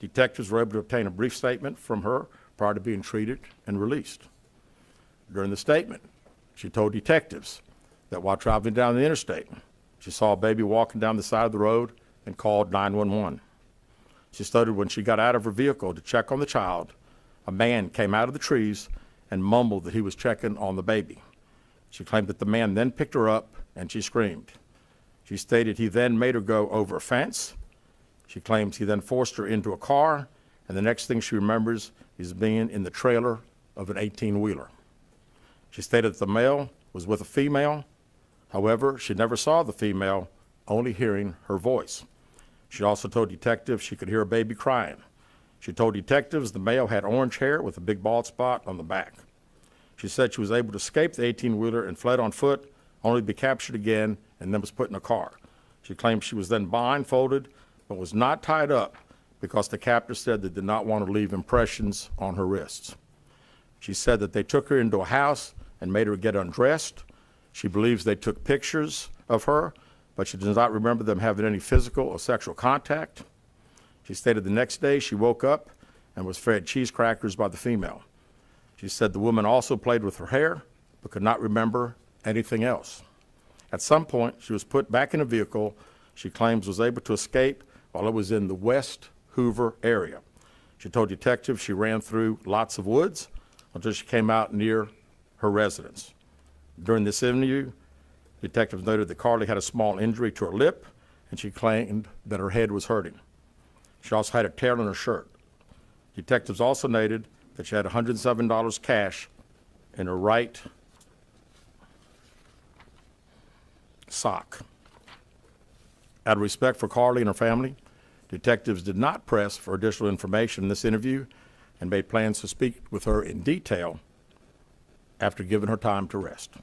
Detectives were able to obtain a brief statement from her prior to being treated and released. During the statement, she told detectives that while traveling down the interstate, she saw a baby walking down the side of the road and called 911. She stated when she got out of her vehicle to check on the child, a man came out of the trees and mumbled that he was checking on the baby. She claimed that the man then picked her up and she screamed. She stated he then made her go over a fence. She claims he then forced her into a car, and the next thing she remembers is being in the trailer of an 18 wheeler. She stated that the male was with a female. However, she never saw the female, only hearing her voice. She also told detectives she could hear a baby crying. She told detectives the male had orange hair with a big bald spot on the back. She said she was able to escape the 18 wheeler and fled on foot, only to be captured again and then was put in a car. She claimed she was then blindfolded but was not tied up because the captor said they did not want to leave impressions on her wrists. She said that they took her into a house and made her get undressed. She believes they took pictures of her, but she does not remember them having any physical or sexual contact. She stated the next day she woke up and was fed cheese crackers by the female. She said the woman also played with her hair, but could not remember anything else. At some point, she was put back in a vehicle she claims was able to escape while it was in the West Hoover area. She told detectives she ran through lots of woods until she came out near her residence. During this interview, detectives noted that Carlee had a small injury to her lip, and she claimed that her head was hurting. She also had a tear in her shirt. Detectives also noted that she had $107 cash in her right sock. Out of respect for Carlee and her family, detectives did not press for additional information in this interview and made plans to speak with her in detail after giving her time to rest.